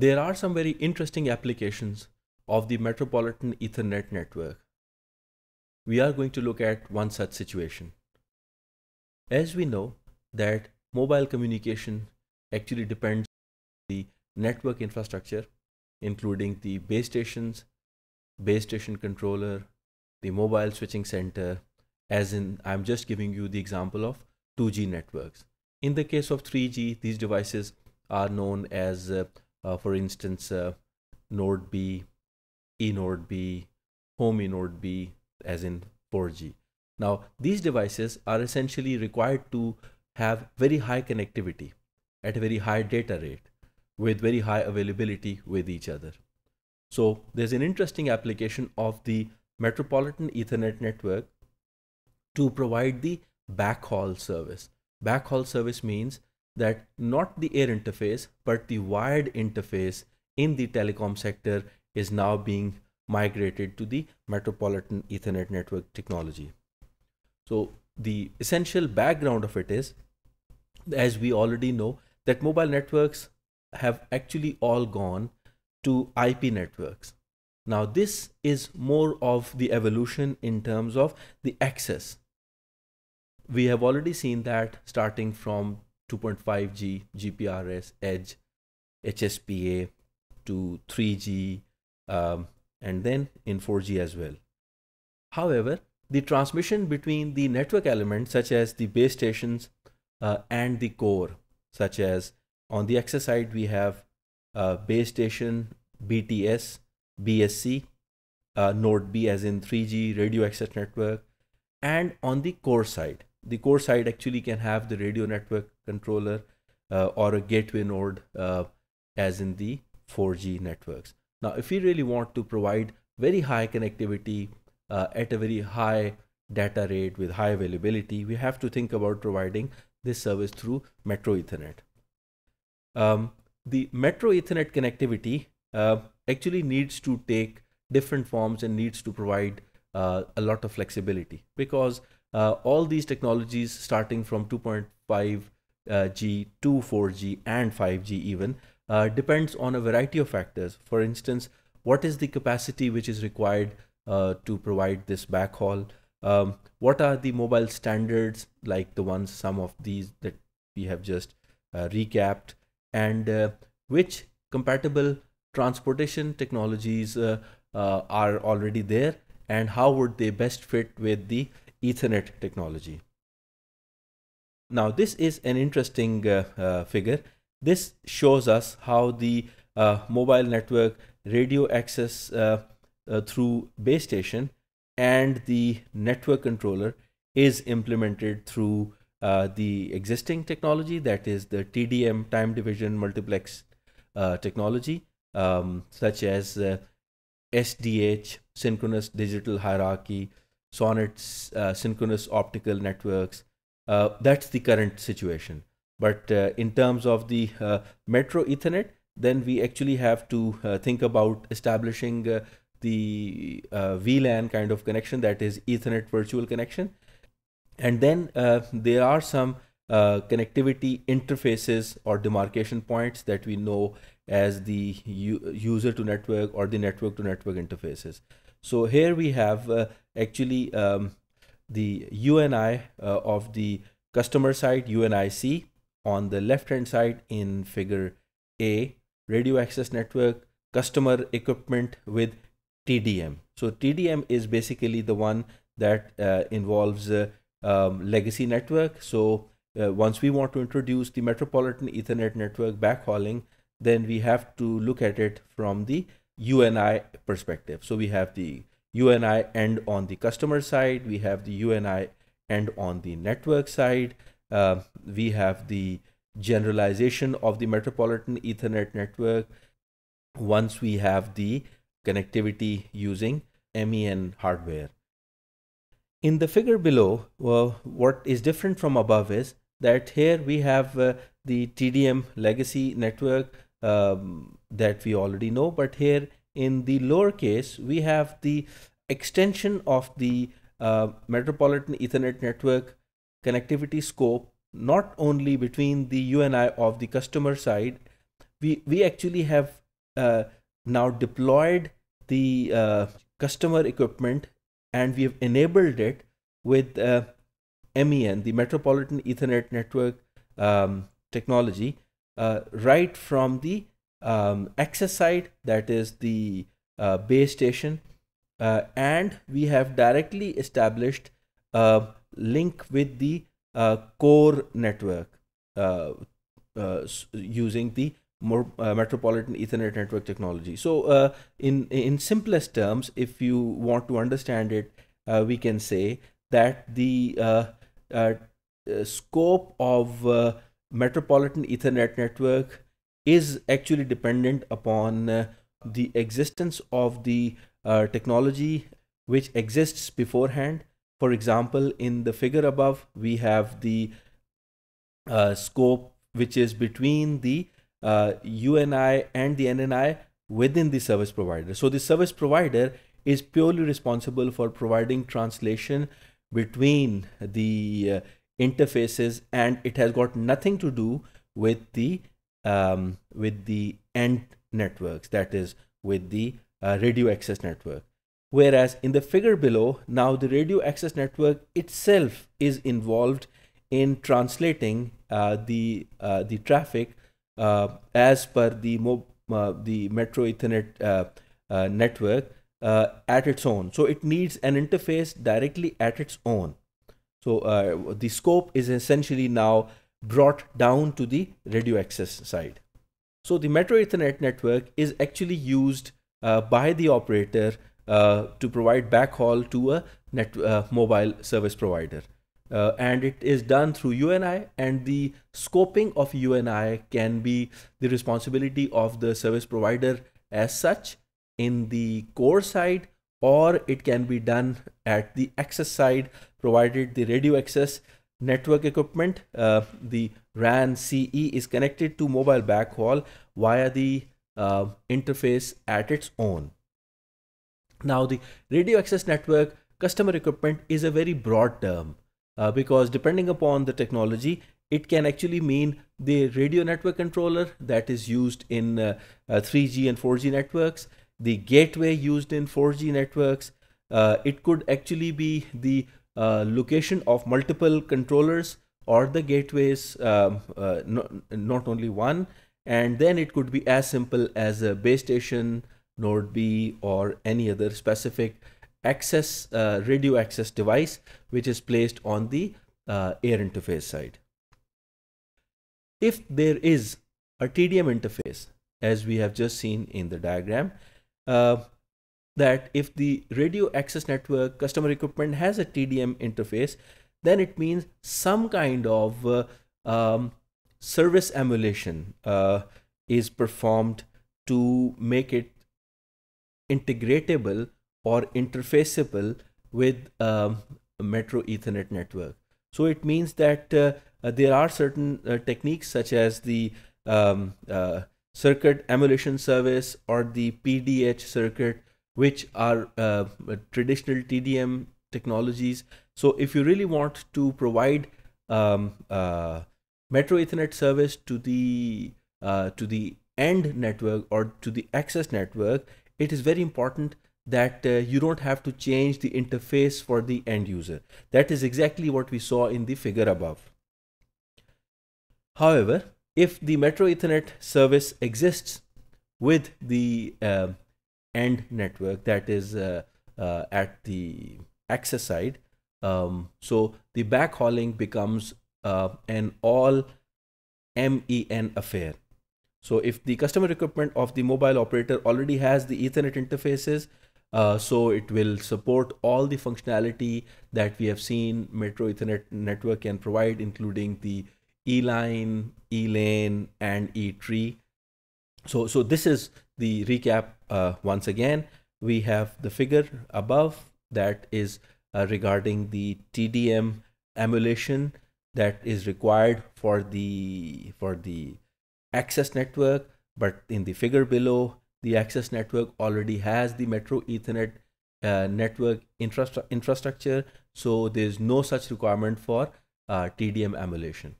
There are some very interesting applications of the Metropolitan Ethernet network. We are going to look at one such situation. As we know that mobile communication actually depends on the network infrastructure, including the base stations, base station controller, the mobile switching center, as in I'm just giving you the example of 2G networks. In the case of 3G, these devices are known as, uh, for instance, uh, Node B, eNode B, Home eNode B, as in 4G. Now, these devices are essentially required to have very high connectivity at a very high data rate with very high availability with each other. So there's an interesting application of the Metropolitan Ethernet network to provide the backhaul service. Backhaul service means that not the air interface, but the wired interface in the telecom sector is now being migrated to the Metropolitan Ethernet network technology. So the essential background of it is, as we already know, that mobile networks have actually all gone to IP networks. Now this is more of the evolution in terms of the access. We have already seen that starting from 2.5G, GPRS, Edge, HSPA to 3G, um, and then in 4G as well. However, the transmission between the network elements such as the base stations uh, and the core, such as on the access side we have uh, base station, BTS, BSC, uh, Node B as in 3G radio access network, and on the core side. The core side actually can have the radio network controller uh, or a gateway node uh, as in the 4G networks. Now, if we really want to provide very high connectivity uh, at a very high data rate with high availability, we have to think about providing this service through Metro Ethernet. Um, the Metro Ethernet connectivity uh, actually needs to take different forms and needs to provide uh, a lot of flexibility because uh, all these technologies starting from 2.5G uh, to 4G and 5G even uh, depends on a variety of factors. For instance, what is the capacity which is required uh, to provide this backhaul? Um, what are the mobile standards like the ones, some of these that we have just uh, recapped and uh, which compatible transportation technologies are already there and how would they best fit with the Ethernet technology. Now this is an interesting figure this shows us how the uh, mobile network radio access uh, uh, through base station and the network controller is implemented through uh, the existing technology that is the TDM time division multiplex uh, technology um, such as SDH uh, synchronous digital hierarchy SONET synchronous optical networks that's the current situation but uh, in terms of the uh, Metro Ethernet, then we actually have to uh, think about establishing the VLAN kind of connection that is Ethernet virtual connection. And then there are some uh, connectivity interfaces or demarcation points that we know as the user to network or the network to network interfaces. So here we have uh, actually um, the UNI uh, of the customer side UNIC on the left hand side in figure A, radio access network, customer equipment with TDM. So TDM is basically the one that uh, involves uh, um, legacy network. So uh, once we want to introduce the Metropolitan Ethernet network backhauling, then we have to look at it from the UNI perspective. So we have the UNI end on the customer side, we have the UNI end on the network side, uh, we have the generalization of the Metropolitan Ethernet network once we have the connectivity using MEN hardware. In the figure below, well, what is different from above is that here we have uh, the TDM legacy network um, that we already know, but here in the lower case, we have the extension of the uh, Metropolitan Ethernet network connectivity scope not only between the UNI of the customer side, we, we actually have uh, now deployed the uh, customer equipment and we have enabled it with uh, MEN, the Metropolitan Ethernet Network um, technology, uh, right from the um, access side, that is the uh, base station, uh, and we have directly established a link with the uh, core network uh, uh, using the more metropolitan ethernet network technology. So in in simplest terms if you want to understand it we can say that the scope of metropolitan ethernet network is actually dependent upon uh, the existence of the uh, technology which exists beforehand. For example in the figure above we have the uh, scope which is between the UNI uh, and the NNI within the service provider. So the service provider is purely responsible for providing translation between the uh, interfaces and it has got nothing to do with the um, with the end networks that is with the uh, radio access network. Whereas in the figure below now the radio access network itself is involved in translating uh, the uh, the traffic uh, as per the uh, the metro ethernet uh, network at its own. So it needs an interface directly at its own. So the scope is essentially now brought down to the radio access side. So the Metro Ethernet network is actually used uh, by the operator uh, to provide backhaul to a net, uh, mobile service provider. Uh, and it is done through UNI and the scoping of UNI can be the responsibility of the service provider as such in the core side or it can be done at the access side provided the radio access network equipment uh, the RAN CE is connected to mobile backhaul via the uh, interface at its own now the radio access network customer equipment is a very broad term uh, because depending upon the technology it can actually mean the radio network controller that is used in 3G uh, uh, and 4G networks the gateway used in 4G networks. Uh, it could actually be the location of multiple controllers or the gateways, um, uh, not, not only one. And then it could be as simple as a base station, node B, or any other specific access uh, radio access device which is placed on the uh, air interface side. If there is a TDM interface, as we have just seen in the diagram, uh, that if the radio access network customer equipment has a TDM interface, then it means some kind of uh, um, service emulation uh, is performed to make it integratable or interfaceable with um, Metro Ethernet network. So it means that uh, uh, there are certain uh, techniques such as the um, uh, circuit emulation service or the PDH circuit, which are uh, traditional TDM technologies. So if you really want to provide um, uh, Metro Ethernet service to the uh, to the end network or to the access network, it is very important that uh, you don't have to change the interface for the end user. That is exactly what we saw in the figure above. However, if the Metro Ethernet service exists with the uh, end network that is uh, uh, at the access side, um, so the backhauling becomes uh, an all MEN affair. So if the customer equipment of the mobile operator already has the Ethernet interfaces, uh, so it will support all the functionality that we have seen Metro Ethernet network can provide, including the E-line, E-LAN, and E-tree. So, so this is the recap uh, once again. We have the figure above that is uh, regarding the TDM emulation that is required for the for the access network but in the figure below the access network already has the metro ethernet uh, network infra infrastructure so there's no such requirement for uh, tdm emulation